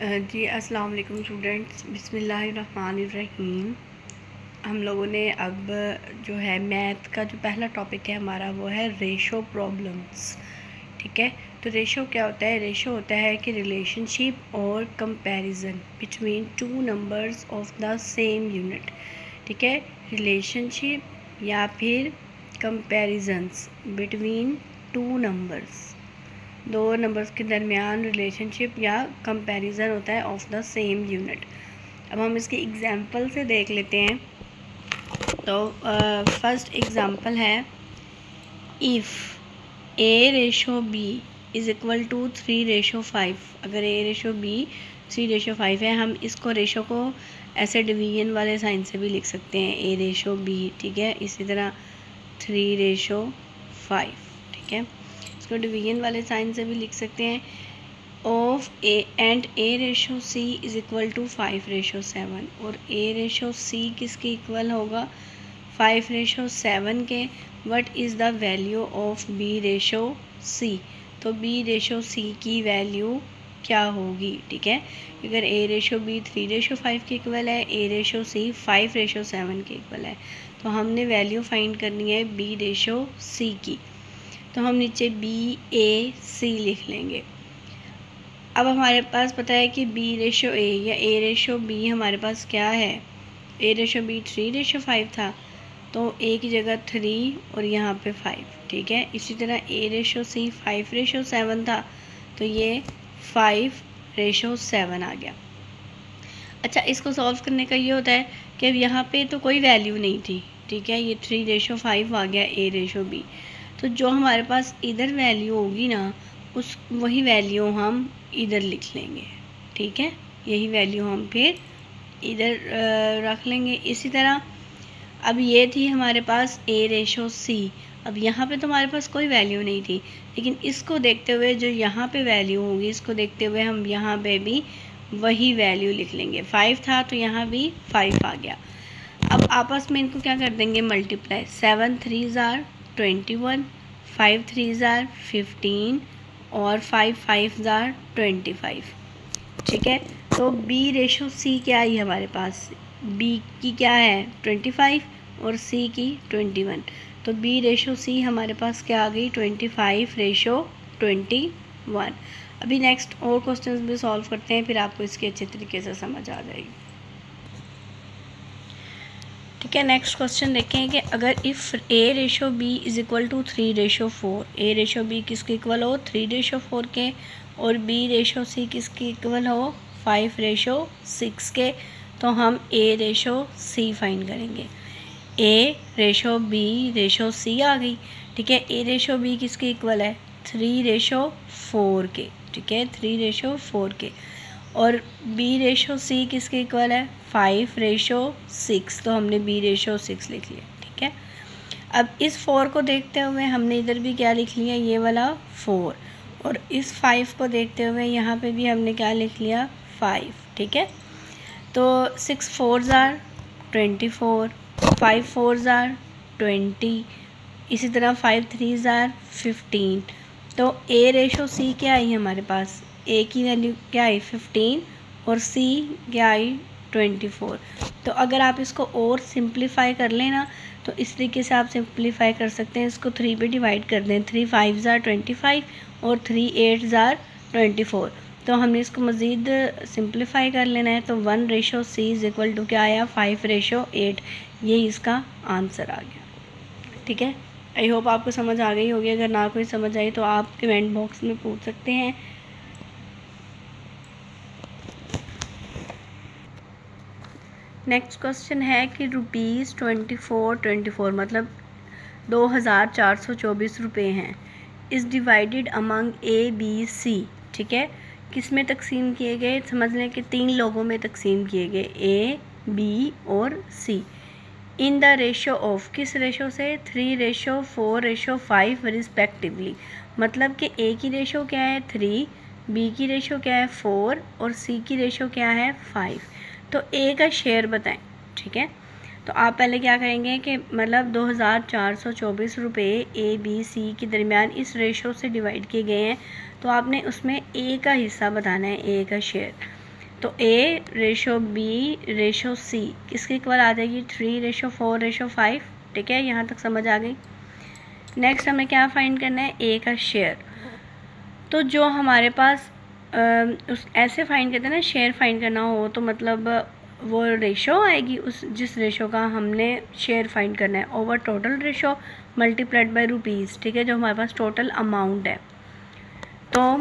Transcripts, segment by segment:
जी, अस्सलाम वालेकुम स्टूडेंट्स। बिस्मिल्लाहिर्रहमानिर्रहीम। हम लोगों ने अब जो है, मैथ का जो पहला टॉपिक है हमारा, वो है रेशो प्रॉब्लम्स ठीक है? तो रेशो क्या होता है? रेशो होता है कि रिलेशनशिप और comparison between two numbers of the same unit ठीक है? रिलेशनशिप या फिर कंपैरिजन्स बिटवीन टू नंबर्स दो नंबर्स के दरमियान रिलेशनशिप या कंपैरिजन होता है ऑफ़ द सेम यूनिट अब हम इसके एग्जांपल से देख लेते हैं। तो फ़र्स्ट एग्जांपल है if A ratio B is equal to three ratio five अगर A ratio B three ratio five है, हम इसको रेशो को ऐसे डिवीज़न वाले साइन से भी लिख सकते हैं। ए रेशो बी ठीक है? इसी तरह थ्री रेशो फाइव ठीक है? इसको डिवीज़न वाले साइन से भी लिख सकते हैं। Of A and A ratio C is equal to five ratio seven और ए रेशो सी किसके इक्वल होगा? फाइव रेशो सेवन के। What is the value of B ratio C तो बी रेशो सी की वैल्यू क्या होगी? ठीक है? अगर A ratio B three ratio five के इक्वल है A ratio C five ratio seven के इक्वल है। तो हमने वैल्यू फाइंड करनी है बी रेशो सी की। तो हम नीचे बी ए सी लिख लेंगे। अब हमारे पास पता है कि बी रेशो ए या ए रेशो बी हमारे पास क्या है? A ratio B three ratio five था तो ए की जगह थ्री और यहाँ पे फाइव ठीक है? इसी तरह A ratio C five ratio seven था तो ये फाइव रेशो सेवन आ गया। अच्छा इसको सॉल्व करने का ये होता है कि अब यहाँ पे तो कोई वैल्यू नहीं थी, ठीक है? ये थ्री रेशो फाइव आ गया ए रेशो बी तो जो हमारे पास इधर वैल्यू होगी ना, उस, वही वैल्यू हम इधर लिख लेंगे, ठीक है? यही वैल्यू हम फिर इधर रख लेंगे। इसी तरह, अब ये थी हमारे पास ए रेशो सी अब यहाँ पे तो हमारे पास कोई वैल्यू नहीं थी, लेकिन इसको देखते हुए, जो यहाँ पे वैल्यू होगी, इसको देखते हुए हम यहाँ पे भी वही वैल्यू लिख लेंगे। फाइव था तो यहाँ भी फाइव आ गया। अब आपस में इनको क्या कर देंगे? मल्टीप्लाई सेवन थ्री ज़ार ट्वेंटी वन फाइव थ्री ज़ार फिफ्टीन और फाइव फाइव ज़ार ट्वेंटी फाइव ठीक है? तो बी रेशो सी क्या आई हमारे पास? बी की क्या है? ट्वेंटी फाइव और सी की ट्वेंटी वन तो बी रेशो सी हमारे पास क्या आ गई? Twenty five ratio twenty one अभी नेक्स्ट और क्वेश्चंस भी सॉल्व करते हैं, फिर आपको इसकी अच्छे तरीके से समझ आ जाएगी। ठीक है नेक्स्ट क्वेश्चन देखें कि अगर if A ratio B is equal to three ratio four A ratio B किसके इक्वल हो? थ्री रेशो फोर के और बी रेशो सी किसके इक्वल हो? फाइव रेशो सिक्स के। तो हम ए रेशो सी फाइन करेंगे। A ratio B ratio C आ गई। ठीक है ए रेशो बी किसके इक्वल है? थ्री रेशो फोर के। ठीक है थ्री रेशो फोर के। और बी रेशो सी किसके इक्वल है? फाइव रेशो सिक्स तो हमने बी रेशो सिक्स लिख लिया, ठीक है? अब इस फोर को देखते हुए हमने इधर भी क्या लिख लिया? ये वाला फोर और इस फाइव को देखते हुए यहाँ पे भी हमने क्या लिख लिया? फाइव ठीक है? तो सिक्स फोर ज़ार ट्वेंटी फोर फाइव फोर ज़ार ट्वेंटी इसी तरह फाइव थ्री ज़ार फिफ्टीन तो ए रेशो सी क्या आई हमारे पास? ए की वैल्यू क्या आई? फिफ्टीन और सी क्या आई? ट्वेंटी फोर तो अगर आप इसको और सिंप्लीफाई कर लें ना तो इस तरीके से आप सिंप्लीफाई कर सकते हैं। इसको थ्री पे डिवाइड कर दें। थ्री फाइव ज़ार ट्वेंटी फाइव और थ्री एट ज़ार ट्वेंटी फोर तो हमने इसको मज़ीद सिंप्लीफाई कर लेना है। तो one ratio C is equal to क्या आया? फाइव रेशो एट ये इसका आंसर आ गया। ठीक है? आई होप आपको समझ आ गई होगी। अगर ना कोई समझ आई तो आप कमेंट बॉक्स में पूछ सकते हैं। नेक्स्ट क्वेश्चन है कि rupees twenty four twenty four मतलब दो हज़ार चार सौ चौबीस रुपये हैं। Is divided among A B C ठीक है? किसमें तकसीम किए गए? समझ लें कि तीन लोगों में तकसीम किए गए ए बी और C in the ratio of किस रेशो से? Three ratio four ratio five respectively मतलब कि ए की रेशो क्या है? थ्री बी की रेशो क्या है? फोर और सी की रेशो क्या है? फाइव तो ए का शेयर बताएँ, ठीक है? तो आप पहले क्या करेंगे कि मतलब दो हज़ार चार सौ चौबीस रुपये ए बी सी के दरमियान इस रेशो से डिवाइड किए गए हैं तो आपने उसमें ए का हिस्सा बताना है ए का शेयर तो A ratio B ratio C किसके इक्वल आ जाएगी three ratio four ratio five ठीक है? यहाँ तक समझ आ गई? नेक्स्ट हमें क्या फाइंड करना है? ए का शेयर तो जो हमारे पास उस, ऐसे फाइंड करते हैं ना शेयर फाइंड करना हो तो मतलब वो रेशो आएगी, उस, जिस रेशो का हमने शेयर फाइंड करना है over total ratio multiplied by rupees ठीक है, जो हमारे पास टोटल अमाउंट है। तो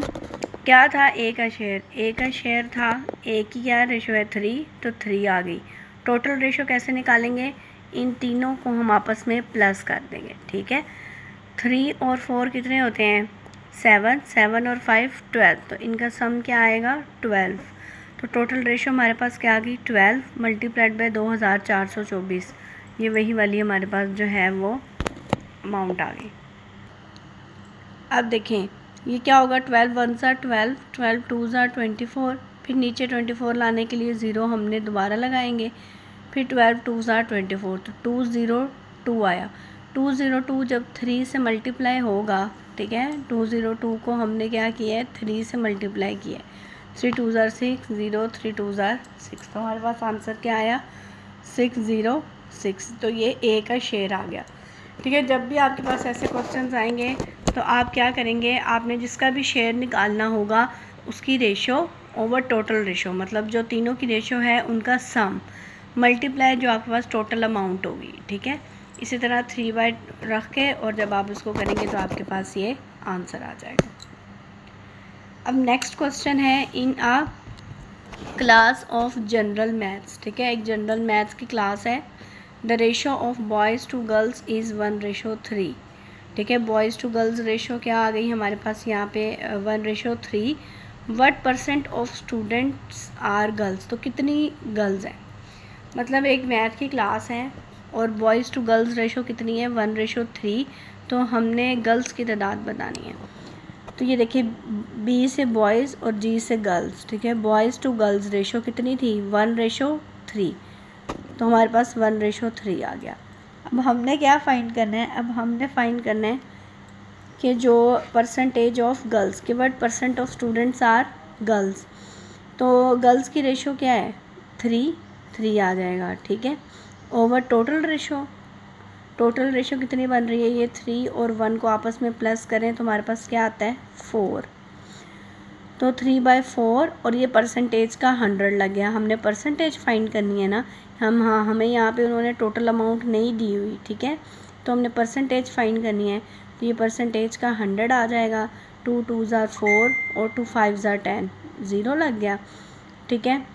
क्या था? ए का शेयर ए का शेयर था ए की क्या रेशो है? थ्री तो थ्री आ गई। टोटल रेशो कैसे निकालेंगे? इन तीनों को हम आपस में प्लस कर देंगे, ठीक है? थ्री और फोर कितने होते हैं? सेवन सेवन और फाइव, ट्वेल्व। तो इनका सम क्या आएगा? ट्वेल्व। तो टोटल रेशो हमारे पास क्या आ गई? ट्वेल्व मल्टीप्लाइड बाई दो हज़ार चार सौ चौबीस। ये वही वाली हमारे पास जो है वो अमाउंट आ गई। अब देखें, ये क्या होगा? ट्वेल्व वन ज़ा ट्वेल्व ट्वेल्व टू ज़ा ट्वेंटी फोर। फिर नीचे ट्वेंटी फोर लाने के लिए ज़ीरो हमने दोबारा लगाएँगे। फिर ट्वेल्व टू ज़ा ट्वेंटी फोर। तो टू ज़ीरो टू आया। टू ज़ीरो टू जब थ्री से मल्टीप्लाई होगा ठीक है, टू ज़ीरो टू को हमने क्या किया है? थ्री से मल्टीप्लाई किया थ्री टू ज़ार सिक्स, ज़ीरो थ्री टू ज़ार सिक्स। तो हमारे पास आंसर क्या आया? Six zero six. तो ये ए का शेयर आ गया। ठीक है, जब भी आपके पास ऐसे क्वेश्चन आएँगे तो आप क्या करेंगे? आपने जिसका भी शेयर निकालना होगा, उसकी रेशो ओवर टोटल रेशो मतलब जो तीनों की रेशो है, उनका सम मल्टीप्लाई जो आपके पास टोटल अमाउंट होगी, ठीक है? इसी तरह थ्री बाई रख के और जब आप उसको करेंगे तो आपके पास ये आंसर आ जाएगा। अब नेक्स्ट क्वेश्चन है in a class of general maths ठीक है? एक जनरल मैथ्स की क्लास है। The ratio of boys to girls is one ratio three ठीक है? बॉयज़ टू गर्ल्स रेशो क्या आ गई? हमारे पास यहाँ पे one ratio three what percent of students are girls तो कितनी गर्ल्स हैं? मतलब एक मैथ की क्लास है। और बॉयज़ टू गर्ल्स रेशो कितनी है? वन रेशो थ्री तो हमने गर्ल्स की तादाद बतानी है। तो ये देखिए बी से बॉयज़ और जी से गर्ल्स ठीक है? बॉयज़ टू गर्ल्स रेशो कितनी थी? वन रेशो थ्री तो हमारे पास वन रेशो थ्री आ गया। अब हमने क्या फ़ाइंड करना है? अब हमने फ़ाइंड करना है कि जो परसेंटेज ऑफ़ गर्ल्स के what percent of students are girls तो गर्ल्स की रेशो क्या है? थ्री थ्री आ जाएगा, ठीक है? Over total ratio total ratio कितनी बन रही है? ये थ्री और वन को आपस में प्लस करें तो हमारे पास क्या आता है? फोर तो थ्री बाई फोर और ये परसेंटेज का हंड्रेड लग गया। हमने परसेंटेज फाइंड करनी है ना? हम हाँ हमें यहाँ पे उन्होंने टोटल अमाउंट नहीं दी हुई, ठीक है? तो हमने परसेंटेज फाइंड करनी है। तो ये परसेंटेज का हंड्रेड आ जाएगा। टू टू ज़ार फोर और टू फाइव ज़ार टेन ज़ीरो लग गया, ठीक है?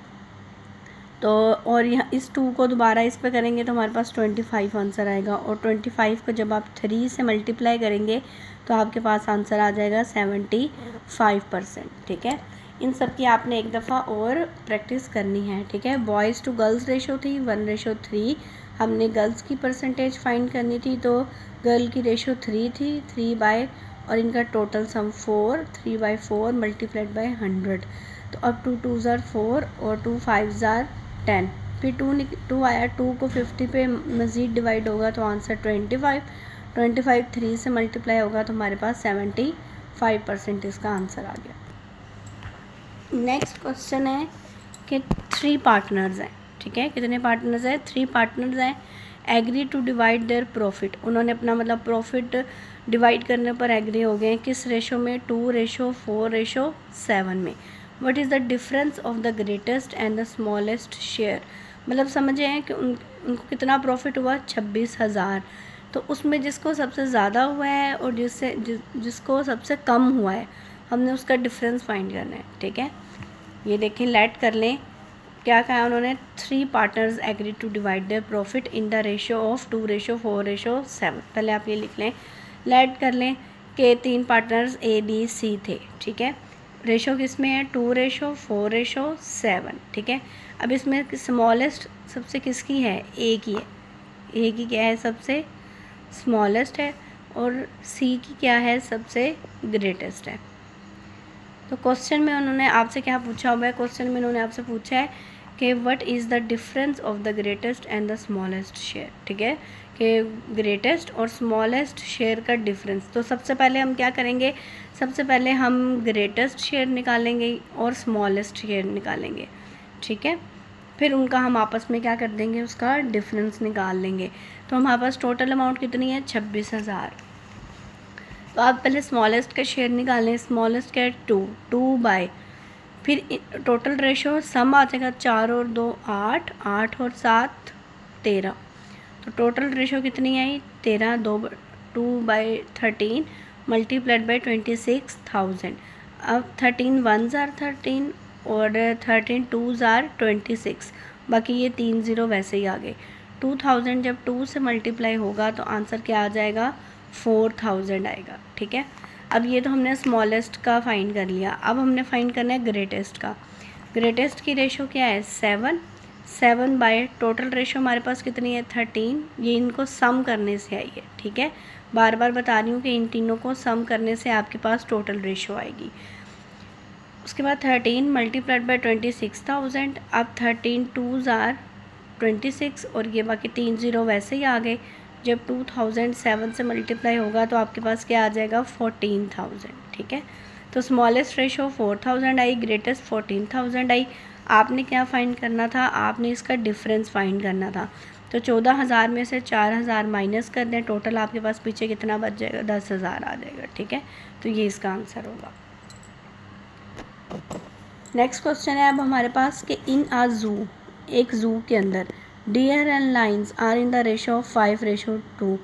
तो और यहाँ, इस टू को दोबारा इस पर करेंगे तो हमारे पास ट्वेंटी फाइव आंसर आएगा और ट्वेंटी फाइव को जब आप थ्री से मल्टीप्लाई करेंगे तो आपके पास आंसर आ जाएगा सेवेंटी फाइव परसेंट ठीक है? इन सब की आपने एक दफ़ा और प्रैक्टिस करनी है, ठीक है? बॉयज़ टू गर्ल्स रेशो थी वन रेशो थ्री हमने गर्ल्स की परसेंटेज फाइंड करनी थी तो गर्ल की रेशो थ्री थी थ्री बाय और इनका total sum four three by four multiplied by hundred तो अब टू टू ज़ार फोर और टू फाइव ज़ार टेन। फिर टू टू आया, टू को फिफ्टी पे मज़ीद डिवाइड होगा तो answer twenty five twenty five three से मल्टीप्लाई होगा तो हमारे पास सेवेंटी फाइव परसेंट इसका आंसर आ गया। नेक्स्ट क्वेश्चन है कि थ्री पार्टनर्स हैं, ठीक है? कितने पार्टनर्स हैं? थ्री पार्टनर्स हैं agree to divide their profit उन्होंने अपना मतलब प्रॉफिट डिवाइड करने पर एग्री हो गए किस रेशो में? Two ratio four ratio seven में। What is the difference of the greatest and the smallest share मतलब समझे हैं कि उन उनको कितना प्रॉफिट हुआ? छब्बीस हज़ार। तो उसमें जिसको सबसे ज़्यादा हुआ है और जिससे जिस, जिसको सबसे कम हुआ है हमने उसका डिफरेंस फाइंड करना है ठीक है? ये देखें लेट कर लें। क्या कहा उन्होंने? Three partners agree to divide their profit in the ratio of two ratio four ratio seven पहले आप ये लिख लें। लेट कर लें कि तीन पार्टनर्स ए बी सी थे ठीक है? रेशो किसमें है? Two ratio, four ratio, seven, ठीक है? अब इसमें स्मॉलेस्ट सबसे किसकी है? ए की है। ए की क्या है सबसे? स्मॉलेस्ट है। और सी की क्या है सबसे ग्रेटेस्ट है। तो क्वेश्चन में उन्होंने आपसे क्या पूछा हुआ है? क्वेश्चन में उन्होंने आपसे पूछा है कि what is the difference of the greatest and the smallest share ठीक है? कि ग्रेटेस्ट और स्मॉलेस्ट शेयर का डिफरेंस तो सबसे पहले हम क्या करेंगे? सबसे पहले हम ग्रेटेस्ट शेयर निकालेंगे और स्मॉलेस्ट शेयर निकालेंगे. ठीक है? फिर उनका हम आपस में क्या कर देंगे? उसका डिफरेंस निकाल लेंगे. तो हमारे पास टोटल अमाउंट कितनी है? छब्बीस हज़ार. तो आप पहले स्मॉलेस्ट का शेयर निकालें. स्मॉलेस्ट का टू टू बाई फिर टोटल रेशो सम आ जाएगा चार और दो आठ. आठ और सात, तेरह. तो टोटल रेशो कितनी आई? तेरह, दो two by thirteen multiplied by twenty six thousand अब थर्टीन वन ज़ार थर्टीन और थर्टीन टू ज़ार ट्वेंटी सिक्स बाकी ये तीन ज़ीरो वैसे ही आ गए। टू थाउज़ेंड जब टू से मल्टीप्लाई होगा तो आंसर क्या आ जाएगा? फोर थाउज़ेंड आएगा। ठीक है? अब ये तो हमने स्मॉलेस्ट का फाइंड कर लिया। अब हमने फाइंड करना है ग्रेटेस्ट का। ग्रेटेस्ट की रेशो क्या है? Seven seven by total ratio हमारे पास कितनी है? थर्टीन। ये इनको सम करने से आई है, ठीक है? बार बार बता रही हूँ कि इन तीनों को सम करने से आपके पास टोटल रेशो आएगी। उसके बाद thirteen multiplied by twenty six thousand. अब थर्टीन टू ज़ार ट्वेंटी सिक्स और ये बाकी तीन ज़ीरो वैसे ही आ गए। जब टू थाउज़ेंड सेवन से मल्टीप्लाई होगा तो आपके पास क्या आ जाएगा? फोर्टीन थाउज़ेंड, ठीक है? तो स्मॉलेस्ट रेशो फोर थाउज़ेंड आई ग्रेटेस्ट फोर्टीन थाउज़ेंड आई। आपने क्या फाइंड करना था? आपने इसका डिफरेंस फाइंड करना था। तो चौदह हज़ार में से चार हज़ार माइनस कर दें टोटल आपके पास पीछे कितना बच जाएगा? दस हज़ार आ जाएगा ठीक है? तो ये इसका आंसर होगा। नेक्स्ट क्वेश्चन है अब हमारे पास कि इन आ जू एक जू के अंदर deer and lions are in the ratio of five ratio two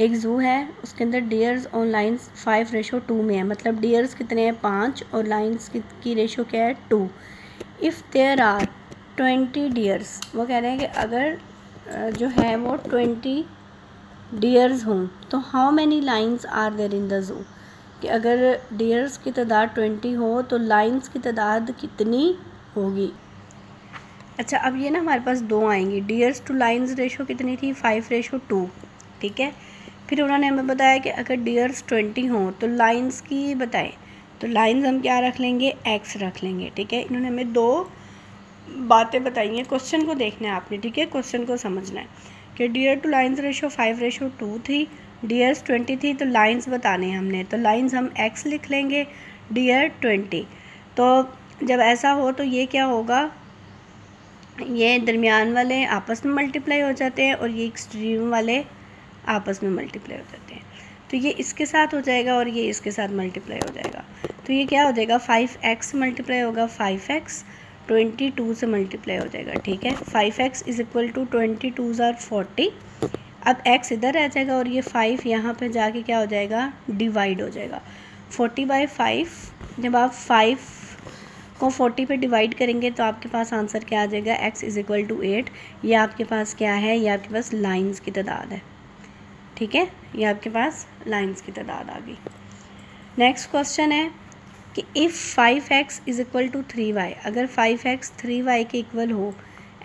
एक जू है उसके अंदर डियर्स और लाइन्स फाइव रेशो टू में है। मतलब डियर्स कितने हैं? पाँच और लाइन्स की, की रेशो क्या है? Two if there are twenty deers वो कह रहे हैं कि अगर जो है वो ट्वेंटी डियर्स हों तो how many lions are there in the zoo कि अगर डियर्स की तादाद ट्वेंटी हो तो लाइन्स की तादाद कितनी होगी? अच्छा अब ये ना हमारे पास दो आएँगी। डियर्स टू लाइन्स रेशो कितनी थी? फाइव रेशो टू ठीक है? फिर उन्होंने हमें बताया कि अगर डियर्स ट्वेंटी हों तो लाइन्स की बताएँ। तो लाइंस हम क्या रख लेंगे? एक्स रख लेंगे, ठीक है? इन्होंने हमें दो बातें बताई हैं। क्वेश्चन को देखना है आपने, ठीक है? क्वेश्चन को समझना है कि deer to lions ratio five ratio two थी डियर्स ट्वेंटी थी तो लाइंस बताने हैं हमने। तो लाइंस हम एक्स लिख लेंगे डियर ट्वेंटी तो जब ऐसा हो तो ये क्या होगा? ये दरमियान वाले आपस में मल्टीप्लाई हो जाते हैं और ये एक्सट्रीम वाले आपस में मल्टीप्लाई हो जाते हैं। तो ये इसके साथ हो जाएगा और ये इसके साथ मल्टीप्लाई हो जाएगा। तो ये क्या हो जाएगा? फाइव एक्स मल्टीप्लाई होगा फाइव एक्स ट्वेंटी टू से मल्टीप्लाई हो जाएगा, ठीक है? Five x is equal to twenty two tsar forty अब एक्स इधर रह जाएगा और ये फाइव यहाँ पे जाके क्या हो जाएगा? डिवाइड हो जाएगा। फोर्टी बाई फाइव जब आप फाइव को फोर्टी पे डिवाइड करेंगे तो आपके पास आंसर क्या आ जाएगा? X is equal to eight ये आपके पास क्या है? ये आपके पास लाइंस की तादाद है। ठीक है? ये आपके पास लाइंस की तादाद आ गई। नेक्स्ट क्वेश्चन है। कि if five x is equal to three y अगर फाइव एक्स थ्री वाई के इक्वल हो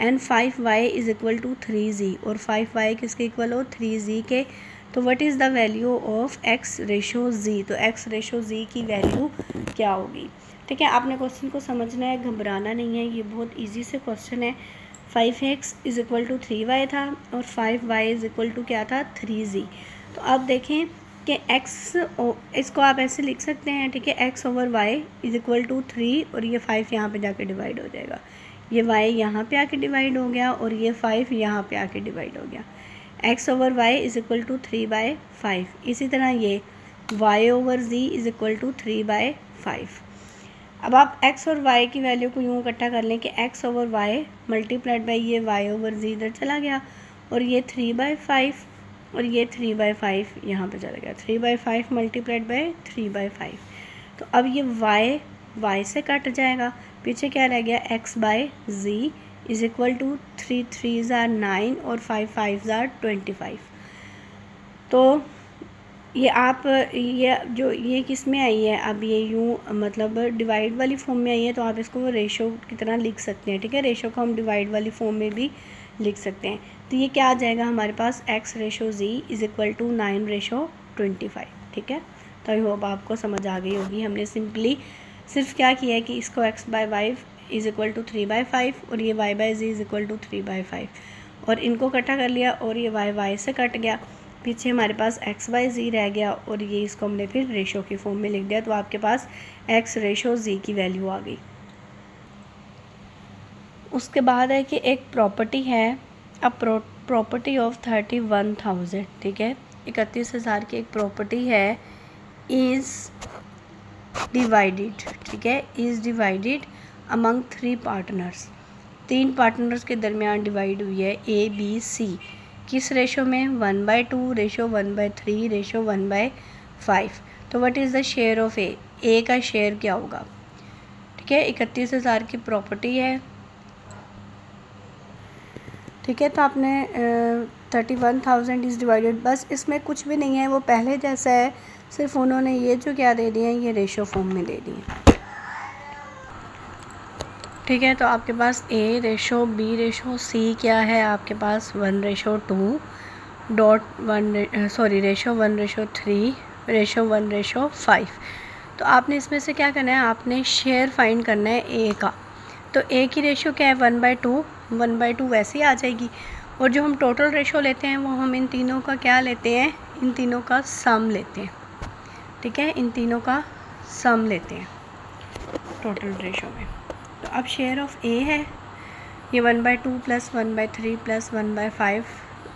and five y is equal to three z और फाइव वाई किसके इक्वल हो? थ्री जी के तो what is the value of x ratio z तो x ratio जी की वैल्यू क्या होगी? ठीक है, आपने क्वेश्चन को समझना है, घबराना नहीं है, ये बहुत ईजी से क्वेश्चन है। Five x is equal to three y था, और five y is equal to क्या था? थ्री जी तो आप देखें कि एक्स इसको आप ऐसे लिख सकते हैं, ठीक है x over y is equal to three और ये फाइव यहाँ पे जाके डिवाइड हो जाएगा। ये y यहाँ पे आके डिवाइड हो गया और ये फाइव यहाँ पे आके डिवाइड हो गया। x over y is equal to three by five इसी तरह ये y over z is equal to three by five अब आप x और y की वैल्यू को यूँ इकट्ठा कर लें कि x over y multiplied by ये y ओवर z इधर चला गया और ये थ्री बाई फाइव और ये थ्री बाई फाइव यहाँ पर चला गया। Three by five multiplied by three by five तो अब ये y y से कट जाएगा। पीछे क्या रह गया? x by z is equal to three three tsar nine और फाइव फाइव ज़ार ट्वेंटी फाइव तो ये आप, ये जो, ये किसमें आई है? अब ये यूँ मतलब डिवाइड वाली फॉर्म में आई है तो आप इसको रेशो की तरह लिख सकते हैं, ठीक है? रेशो को हम डिवाइड वाली फॉर्म में भी लिख सकते हैं। तो ये क्या आ जाएगा? हमारे पास x ratio z is equal to nine ratio twenty five ठीक है? तो आई होप आपको समझ आ गई होगी। हमने सिंपली सिर्फ़ क्या किया है कि इसको x by y is equal to three by five और ये y by z is equal to three by five और इनको इकट्ठा कर लिया और ये वाई वाई से कट गया। पीछे हमारे पास एक्स बाई जी रह गया और ये इसको हमने फिर रेशो के फॉर्म में लिख दिया। तो आपके पास एक्स रेशो जी की वैल्यू आ गई। उसके बाद है कि एक प्रॉपर्टी है a property of thirty one thousand ठीक है? इकतीस हज़ार की एक प्रॉपर्टी है इज़ डिवाइडेड ठीक है? Is divided among three partners तीन पार्टनर्स के दरमियान डिवाइड हुई है ए बी सी किस रेशो में? One by two ratio one by three ratio one by five तो what is the share of A A का शेयर क्या होगा? ठीक है? इकतीस हज़ार की प्रॉपर्टी है ठीक है तो आपने thirty one thousand is divided बस इसमें कुछ भी नहीं है, वो पहले जैसा है, सिर्फ़ उन्होंने ये जो क्या दे दिए हैं, ये रेशो फॉर्म में दे दिए ठीक है तो आपके पास A ratio B ratio C क्या है? आपके पास one ratio two dot one sorry ratio one ratio three ratio one ratio five तो आपने इसमें से क्या करना है? आपने शेयर फाइंड करना है ए का। तो ए की रेशो क्या है? One by two one by two वैसे ही आ जाएगी। और जो हम टोटल रेशो लेते हैं, वो हम इन तीनों का क्या लेते हैं? इन तीनों का सम लेते हैं। ठीक है? इन तीनों का सम लेते हैं टोटल रेशो में। तो अब शेयर ऑफ़ ए है। ये one by two plus one by three plus one by five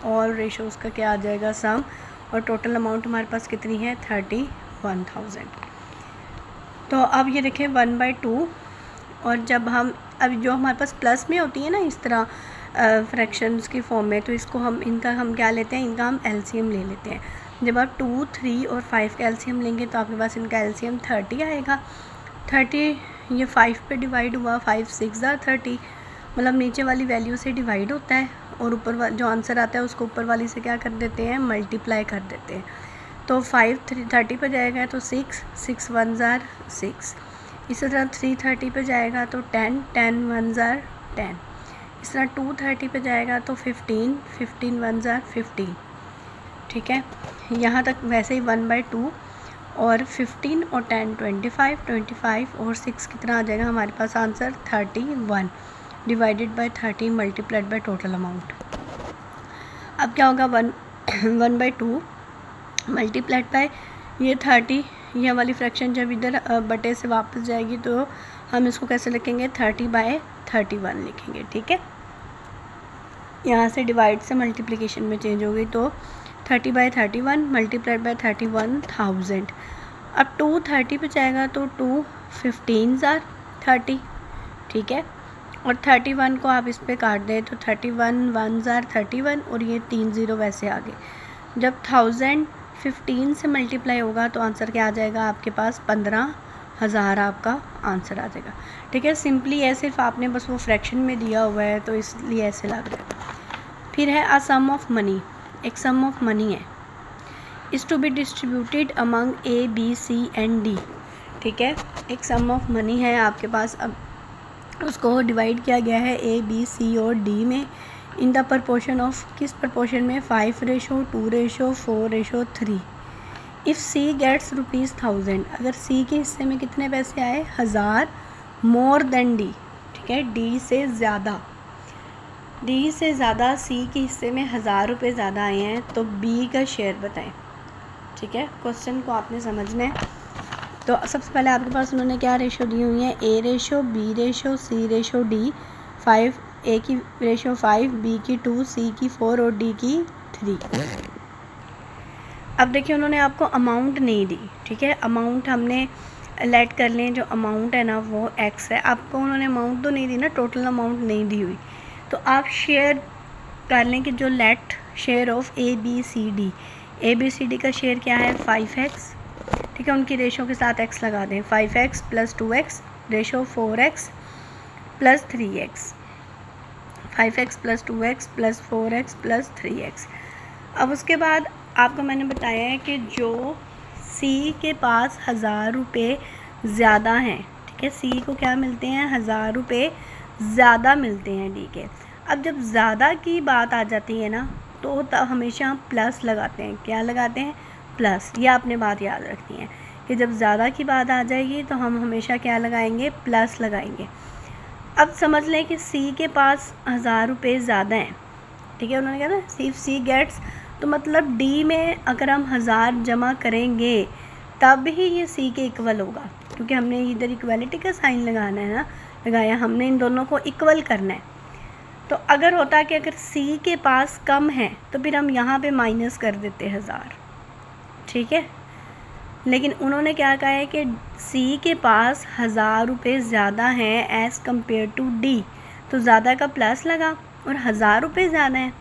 और रेशो उसका क्या आ जाएगा? सम और टोटल अमाउंट हमारे पास कितनी है? थर्टी वन थाउज़ेंड तो अब ये देखें वन बाई टू और जब हम अब जो हमारे पास प्लस में होती है ना इस तरह फ्रैक्शंस की फॉर्म में तो इसको हम, इनका हम क्या लेते हैं? इनका हम एलसीएम ले लेते हैं। जब आप टू थ्री और फाइव का एलसीएम लेंगे तो आपके पास इनका एलसीएम थर्टी आएगा। थर्टी ये फाइव पे डिवाइड हुआ फाइव सिक्स ज़ार थर्टी मतलब नीचे वाली वैल्यू से डिवाइड होता है, और ऊपर जो आंसर आता है, उसको ऊपर वाली से क्या कर देते हैं? मल्टीप्लाई कर देते हैं। तो फाइव थ्री थर्टी पर जाएगा तो सिक्स सिक्स वन ज़ार सिक्स इसी तरह थ्री थर्टी पर जाएगा तो टेन टेन वन ज़ार टेन इस तरह टू थर्टी पर जाएगा तो फिफ्टीन फिफ्टीन वन ज़ार फिफ्टीन ठीक है? यहाँ तक वैसे ही वन बाई टू और फिफ्टीन और ten twenty five twenty five और सिक्स कितना आ जाएगा? हमारे पास answer thirty one divided by thirty multiplied by total amount अब क्या होगा? One one by two multiplied by ये थर्टी ये वाली फ्रैक्शन जब इधर बटे से वापस जाएगी तो हम इसको कैसे लिखेंगे? थर्टी बाय थर्टी वन लिखेंगे, ठीक है? यहाँ से डिवाइड से मल्टीप्लिकेशन में चेंज हो गई तो thirty by thirty one multiplied by thirty one thousand. अब टू थर्टी पे जाएगा तो टू फिफ्टीन ज़ार थर्टी, ठीक है? और थर्टी वन को आप इस पर काट दें तो thirty one one are thirty one और ये तीन ज़ीरो वैसे आ गए जब थाउज़ेंड फिफ्टीन से मल्टीप्लाई होगा तो आंसर क्या आ जाएगा? आपके पास पंद्रह हज़ार आपका आंसर आ जाएगा। ठीक है? सिंपली है सिर्फ़ आपने बस वो फ्रैक्शन में दिया हुआ है तो इसलिए ऐसे लग रहा है। फिर है अ सम ऑफ़ मनी एक सम ऑफ़ मनी है। Is to be distributed among A B C and D ठीक है? एक सम ऑफ़ मनी है आपके पास। अब उसको डिवाइड किया गया है ए बी सी और डी में। इन द प्रपोर्शन ऑफ़ किस प्रपोर्शन में? Five ratio two ratio four ratio three if C gets rupees thousand अगर सी के हिस्से में कितने पैसे आए? हज़ार मोर देन डी ठीक है? डी से ज़्यादा. डी से ज़्यादा सी के हिस्से में हज़ार रुपये ज़्यादा आए हैं तो बी का शेयर बताएँ. ठीक है? क्वेश्चन को आपने समझना है तो सबसे पहले आपके पास उन्होंने क्या रेशो दी हुई है? A ratio B ratio C ratio D five A की रेशो फाइव बी की टू सी की फोर और डी की थ्री अब देखिए, उन्होंने आपको अमाउंट नहीं दी, ठीक है? अमाउंट हमने लेट कर लें, जो अमाउंट है ना, वो एक्स है। आपको उन्होंने अमाउंट तो नहीं दी ना टोटल अमाउंट नहीं दी हुई। तो आप शेयर कर लें कि जो let share of A B C D A B C D का शेयर क्या है? फाइव एक्स ठीक है? उनकी रेशो के साथ एक्स लगा दें। Five x plus two x ratio four x plus three x five x plus two x plus four x plus three x अब उसके बाद आपको मैंने बताया है कि जो सी के पास हज़ार रुपये ज़्यादा हैं, ठीक है? सी को क्या मिलते हैं? हज़ार रुपये ज़्यादा मिलते हैं डी के अब जब ज़्यादा की बात आ जाती है ना तो हमेशा हम प्लस लगाते हैं। क्या लगाते हैं? प्लस ये आपने बात याद रखनी है कि जब ज़्यादा की बात आ जाएगी तो हम हमेशा क्या लगाएँगे? प्लस लगाएँगे। अब समझ लें कि सी के पास हज़ार रुपये ज़्यादा हैं। ठीक है, उन्होंने कहा ना सिर्फ़ सी गेट्स तो मतलब डी में अगर हम हज़ार जमा करेंगे, तब ही ये सी के इक्वल होगा। क्योंकि हमने इधर इक्वलिटी का साइन लगाना है ना, लगाया, हमने इन दोनों को इक्वल करना है। तो अगर होता कि अगर सी के पास कम है तो फिर हम यहाँ पे माइनस कर देते हज़ार। ठीक है? लेकिन उन्होंने क्या कहा है कि सी के पास हज़ार रुपये ज़्यादा हैं एज़ कंपेयर टू डी तो ज़्यादा का प्लस लगा और हज़ार रुपये ज़्यादा हैं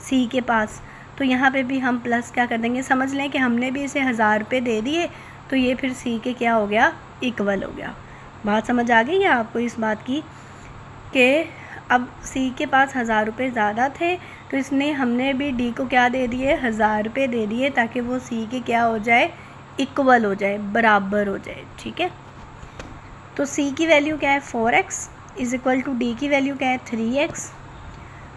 सी के पास। तो यहाँ पे भी हम प्लस क्या कर देंगे? समझ लें कि हमने भी इसे हज़ार रुपये दे दिए तो ये फिर सी के क्या हो गया? इक्वल हो गया। बात समझ आ गई है आपको इस बात की? कि अब सी के पास हज़ार रुपये ज़्यादा थे तो इसने हमने भी डी को क्या दे दिए? हज़ार रुपये दे दिए ताकि वो सी के क्या हो जाए? इक्वल हो जाए, बराबर हो जाए, ठीक है? तो सी की वैल्यू क्या है? Four x is equal to D की वैल्यू क्या है? थ्री एक्स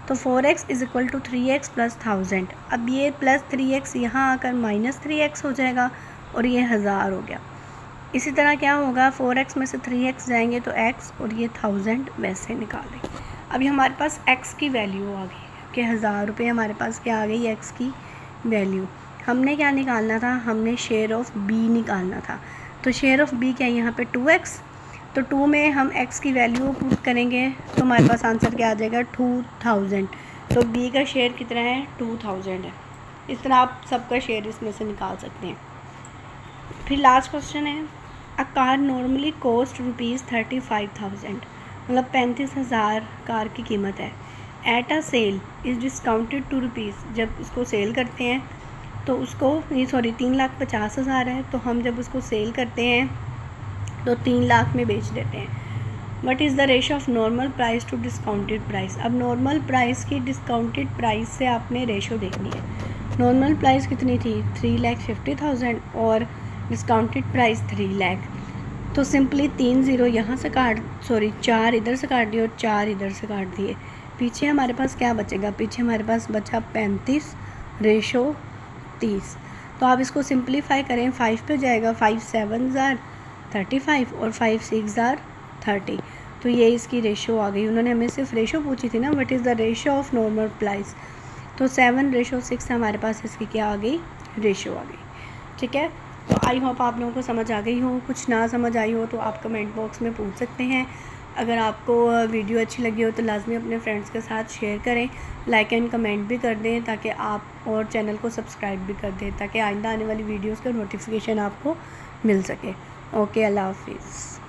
तो four x is equal to three x plus thousand अब ये प्लस थ्री एक्स यहाँ आकर माइनस थ्री एक्स हो जाएगा और ये हज़ार हो गया। इसी तरह क्या होगा? फोर एक्स में से थ्री एक्स जाएँगे तो एक्स और ये थाउज़ेंड वैसे निकाल निकालेंगे अभी हमारे पास एक्स की वैल्यू आ गई, कि हज़ार रुपये हमारे पास क्या आ गई? एक्स की वैल्यू हमने क्या निकालना था? हमने शेयर ऑफ़ बी निकालना था। तो शेयर ऑफ़ बी क्या है? यहाँ पे टू एक्स तो टू में हम एक्स की वैल्यू पुट करेंगे तो हमारे पास आंसर क्या आ जाएगा? टू थाउज़ेंड तो बी का शेयर कितना है? टू थाउज़ेंड है। इस तरह आप सबका शेयर इसमें से निकाल सकते हैं। फिर लास्ट क्वेश्चन है। A car normally cost rupees thirty five thousand मतलब पैंतीस हज़ार कार की कीमत है। At a sale is discounted to rupees जब उसको सेल करते हैं तो उसको, ये सॉरी तीन लाख पचास हज़ार है तो हम जब उसको सेल करते हैं तो तीन लाख में बेच देते हैं। What is the ratio of normal price to discounted price अब नॉर्मल प्राइस की डिस्काउंटेड प्राइस से आपने रेशो देखनी है। नॉर्मल प्राइस कितनी थी? थ्री लैख फिफ्टी थाउज़ेंड और डिस्काउंटेड प्राइस थ्री लैख तो सिंपली तीन ज़ीरो यहाँ से काट सॉरी चार इधर से काट दिए और चार इधर से काट दिए। पीछे हमारे पास क्या बचेगा? पीछे हमारे पास बचा पैंतीस रेशो तीस। तो आप इसको सिंप्लीफाई करें फाइव पे जाएगा फाइव सेवन ज़ार थर्टी फाइव और फाइव सिक्स आर थर्टी तो ये इसकी रेशो आ गई। उन्होंने हमें सिर्फ़ रेशो पूछी थी ना what is the ratio of normal price तो सेवन रेशो सिक्स हमारे पास इसकी क्या आ गई? रेशो आ गई। ठीक है? तो आई होप आप लोगों को समझ आ गई हो। कुछ ना समझ आई हो तो आप कमेंट बॉक्स में पूछ सकते हैं। अगर आपको वीडियो अच्छी लगी हो तो लाजमी अपने फ्रेंड्स के साथ शेयर करें लाइक एंड कमेंट भी कर दें ताकि आप और चैनल को सब्सक्राइब भी कर दें ताकि आइंदा आने वाली वीडियोज़ का नोटिफिकेशन आपको मिल सके। ओके अल्लाह हाफिज़